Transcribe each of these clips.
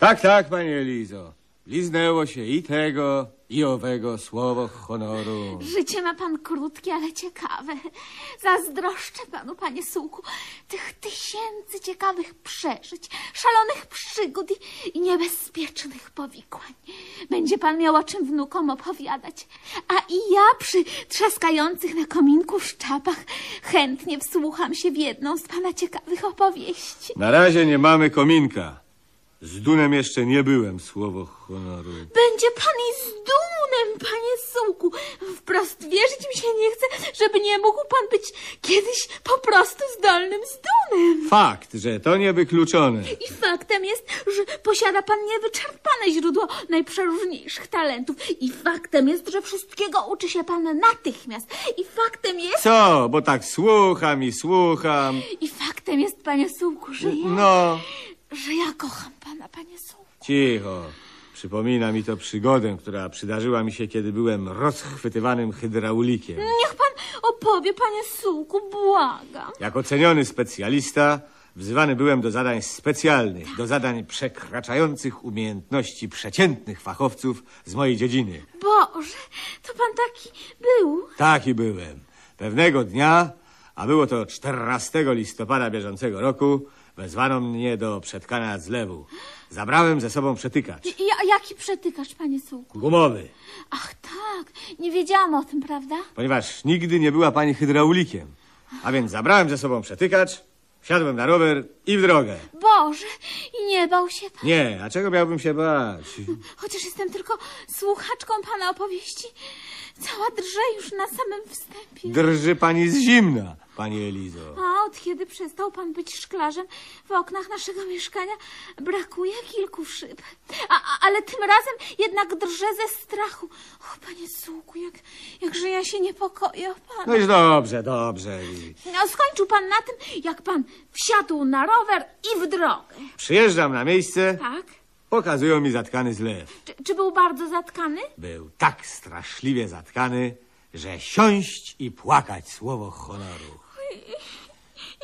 Tak, tak, panie Elizo. Liznęło się i tego, i owego słowo honoru. Życie ma pan krótkie, ale ciekawe. Zazdroszczę panu, panie Sułku, tych tysięcy ciekawych przeżyć, szalonych przygód i, i niebezpiecznych powikłań. Będzie pan miał o czym wnukom opowiadać. A i ja przy trzaskających na kominku szczapach chętnie wsłucham się w jedną z pana ciekawych opowieści. Na razie nie mamy kominka. Z Dunem jeszcze nie byłem, słowo honoru. Będzie pan i z dumem, panie Sułku. Wprost wierzyć mi się nie chce, żeby nie mógł pan być kiedyś po prostu zdolnym z dumem. Fakt, że to niewykluczone. I faktem jest, że posiada pan niewyczerpane źródło najprzeróżniejszych talentów. I faktem jest, że wszystkiego uczy się pan natychmiast. I faktem jest... Co? Bo tak słucham i słucham. I faktem jest, panie Sułku, że ja... No, Że ja kocham pana, panie Sułku. cicho. Przypomina mi to przygodę, która przydarzyła mi się, kiedy byłem rozchwytywanym hydraulikiem. Niech pan opowie, panie Sułku, błagam. Jako ceniony specjalista wzywany byłem do zadań specjalnych, do zadań przekraczających umiejętności przeciętnych fachowców z mojej dziedziny. Boże, to pan taki był. Taki byłem. Pewnego dnia, a było to 14 listopada bieżącego roku, wezwano mnie do przetkania zlewu. Zabrałem ze sobą przetykacz. Ja, jaki przetykacz, panie Sułku? Gumowy. Ach tak, nie wiedziałam o tym, prawda? Ponieważ nigdy nie była pani hydraulikiem. A więc zabrałem ze sobą przetykacz, wsiadłem na rower i w drogę. Boże, i nie bał się pan. Nie, a czego miałbym się bać? Chociaż jestem tylko słuchaczką pana opowieści, cała drże już na samym wstępie. Drży pani z zimna, pani Elizo. A od kiedy przestał pan być szklarzem, w oknach naszego mieszkania brakuje kilku szyb. A, a, ale tym razem jednak drżę ze strachu. Och, panie Sułku, jak, jakże ja się niepokoję o pana. No już dobrze, dobrze. No, skończył pan na tym, jak pan wsiadł na rower i w drogę. Przyjeżdżam na miejsce, Tak? pokazują mi zatkany zlew. Czy, czy był bardzo zatkany? Był tak straszliwie zatkany, że siąść i płakać słowo honoru.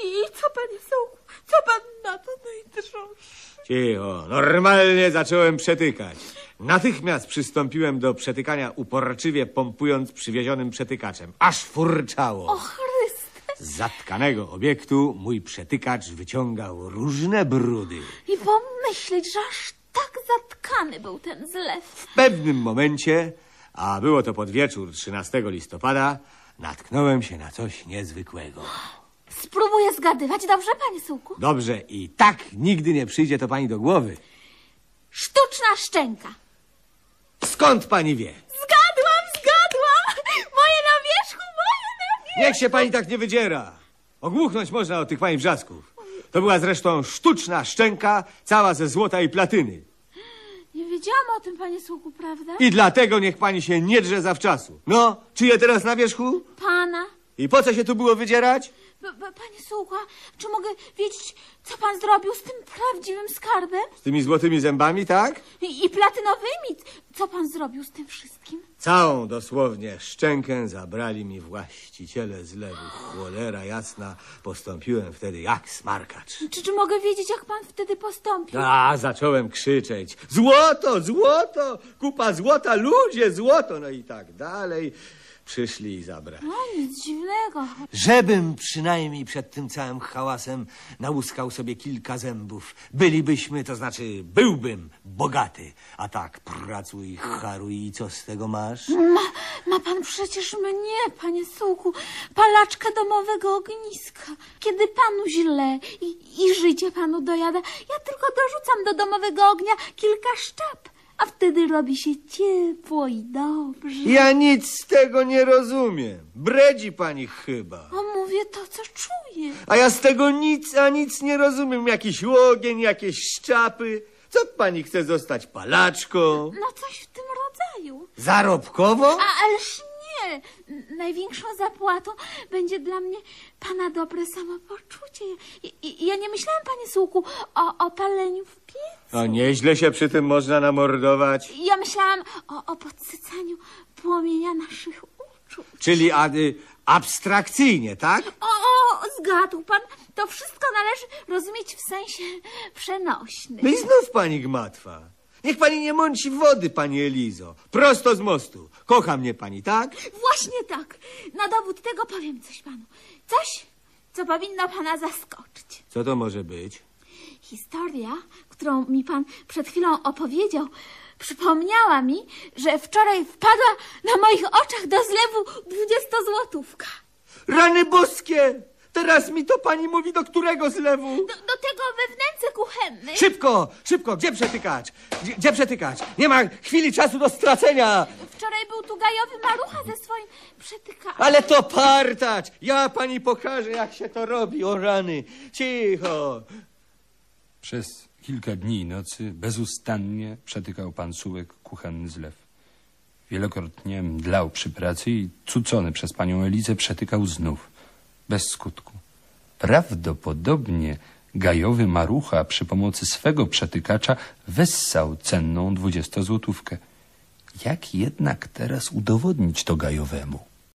I co, panie Sułku? Co pan na to najdroższy? Cicho, normalnie zacząłem przetykać. Natychmiast przystąpiłem do przetykania uporczywie pompując przywiezionym przetykaczem. Aż furczało. O Chryste! Z zatkanego obiektu mój przetykacz wyciągał różne brudy. I pomyśleć, że aż tak zatkany był ten zlew. W pewnym momencie, a było to pod wieczór 13 listopada, natknąłem się na coś niezwykłego. Spróbuję zgadywać, dobrze, panie Sułku? Dobrze, i tak nigdy nie przyjdzie to pani do głowy. Sztuczna szczęka. Skąd pani wie? Zgadłam, zgadłam! Moje na wierzchu, moje na wierzchu! Niech się pani tak nie wydziera. Ogłuchnąć można od tych pani wrzasków. To była zresztą sztuczna szczęka, cała ze złota i platyny. Nie wiedziałam o tym, panie Sułku, prawda? I dlatego niech pani się nie drze zawczasu. No, czyje teraz na wierzchu? Pana. I po co się tu było wydzierać? Panie Sułku, a czy mogę wiedzieć, co pan zrobił z tym prawdziwym skarbem? Z tymi złotymi zębami, tak? I, I platynowymi? Co pan zrobił z tym wszystkim? Całą dosłownie szczękę zabrali mi właściciele zlewu. Cholera jasna, postąpiłem wtedy jak smarkacz. Czy, czy mogę wiedzieć, jak pan wtedy postąpił? A, zacząłem krzyczeć. Złoto, złoto, kupa złota, ludzie, złoto. No i tak dalej. Przyszli i zabrali. No, nic dziwnego. Żebym przynajmniej przed tym całym hałasem nałuskał sobie kilka zębów. Bylibyśmy, to znaczy byłbym bogaty. A tak pracuj, haruj i co z tego masz? Ma, ma pan przecież mnie, panie Sułku, palaczkę domowego ogniska. Kiedy panu źle i, i życie panu dojada, ja tylko dorzucam do domowego ognia kilka szczap, a wtedy robi się ciepło i dobrze. Ja nic z tego nie rozumiem. Bredzi pani chyba. A mówię to, co czuję. A ja z tego nic, a nic nie rozumiem. Jakiś ogień, jakieś szczapy. Co pani chce zostać palaczką? No coś w tym rodzaju. Zarobkowo? A ależ nie. Największą zapłatą będzie dla mnie pana dobre samopoczucie. I, i, ja nie myślałam, panie Sułku, o, o paleniu w piecu. No nieźle się przy tym można namordować. Ja myślałam o, o podsycaniu płomienia naszych uczuć. Czyli y, abstrakcyjnie, tak? O, o, zgadł pan. To wszystko należy rozumieć w sensie przenośnym. No i znów pani gmatwa. Niech pani nie mąci wody, pani Elizo. Prosto z mostu. Kocha mnie pani, tak? Właśnie tak. Na dowód tego powiem coś panu. Coś, co powinno pana zaskoczyć. Co to może być? Historia, którą mi pan przed chwilą opowiedział, przypomniała mi, że wczoraj wpadła na moich oczach do zlewu dwudziestozłotówka. Rany boskie! Teraz mi to pani mówi do którego zlewu? Do, do tego we wnęce kuchennej. Szybko, szybko, gdzie przetykać? Gdzie, gdzie przetykać? Nie ma chwili czasu do stracenia. Wczoraj był tu gajowy malucha ze swoim przetykaniem. Ale to partać! Ja pani pokażę, jak się to robi, o rany. Cicho. Przez kilka dni i nocy bezustannie przetykał pan Sułek kuchenny zlew. Wielokrotnie mdlał przy pracy i cucony przez panią Elizę przetykał znów, bez skutku. Prawdopodobnie gajowy marucha przy pomocy swego przetykacza wessał cenną dwudziestozłotówkę. Jak jednak teraz udowodnić to gajowemu?